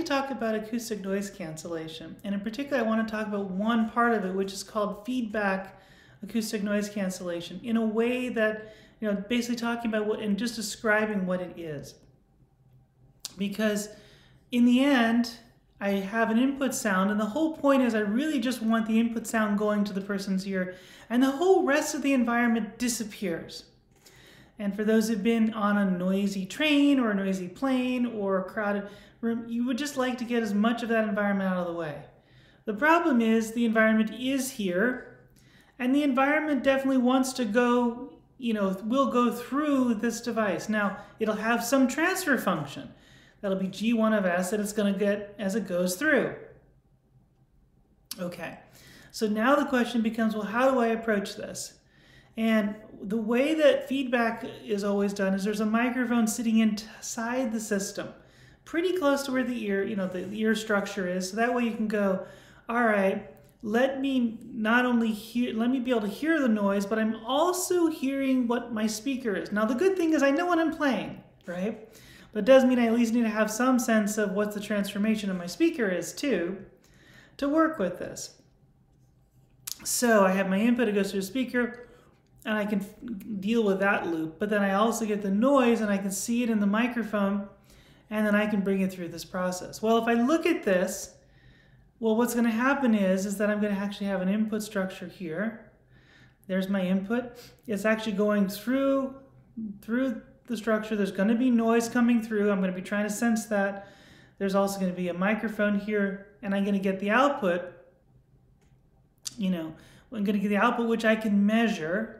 to talk about acoustic noise cancellation. And in particular, I want to talk about one part of it, which is called feedback acoustic noise cancellation, in a way that, you know, basically talking about what and just describing what it is. Because in the end, I have an input sound, and the whole point is I really just want the input sound going to the person's ear, and the whole rest of the environment disappears. And for those who've been on a noisy train or a noisy plane or a crowded room, you would just like to get as much of that environment out of the way. The problem is the environment is here, and the environment definitely wants to go, you know, will go through this device. Now, it'll have some transfer function. That'll be G1 of S that it's going to get as it goes through. Okay, so now the question becomes, well, how do I approach this? And the way that feedback is always done is there's a microphone sitting inside the system, pretty close to where the ear, you know, the ear structure is. So that way you can go, all right, let me not only hear, let me be able to hear the noise, but I'm also hearing what my speaker is. Now the good thing is I know what I'm playing, right? But it does mean I at least need to have some sense of what the transformation of my speaker is too, to work with this. So I have my input, it goes through the speaker, and I can deal with that loop. But then I also get the noise and I can see it in the microphone and then I can bring it through this process. Well, if I look at this, well, what's going to happen is, is that I'm going to actually have an input structure here. There's my input. It's actually going through, through the structure. There's going to be noise coming through. I'm going to be trying to sense that. There's also going to be a microphone here, and I'm going to get the output, you know, I'm going to get the output which I can measure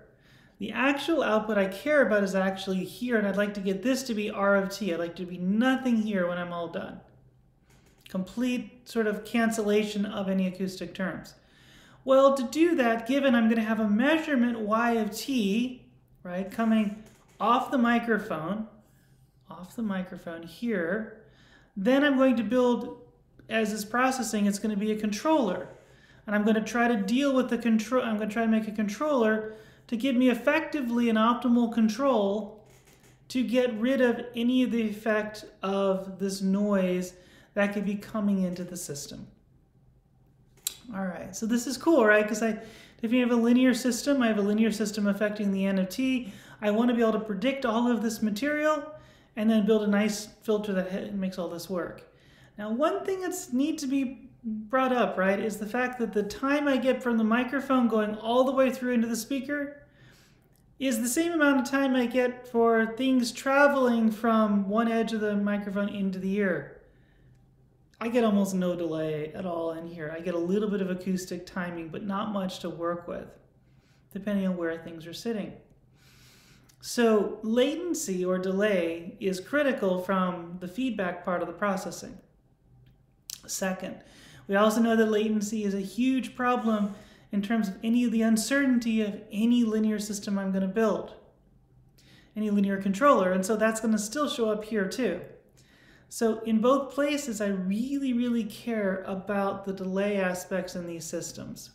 the actual output I care about is actually here, and I'd like to get this to be R of t. I'd like to be nothing here when I'm all done. Complete sort of cancellation of any acoustic terms. Well, to do that, given I'm going to have a measurement y of t, right, coming off the microphone, off the microphone here, then I'm going to build, as this processing, it's going to be a controller. And I'm going to try to deal with the control, I'm going to try to make a controller to give me effectively an optimal control to get rid of any of the effect of this noise that could be coming into the system. All right, so this is cool, right? Because I, if you have a linear system, I have a linear system affecting the n of t. I want to be able to predict all of this material and then build a nice filter that makes all this work. Now, one thing that's needs to be brought up, right, is the fact that the time I get from the microphone going all the way through into the speaker is the same amount of time I get for things traveling from one edge of the microphone into the ear. I get almost no delay at all in here. I get a little bit of acoustic timing, but not much to work with, depending on where things are sitting. So latency or delay is critical from the feedback part of the processing. Second, we also know that latency is a huge problem in terms of any of the uncertainty of any linear system I'm going to build, any linear controller. And so that's going to still show up here too. So in both places, I really, really care about the delay aspects in these systems.